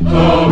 Damunt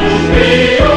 terra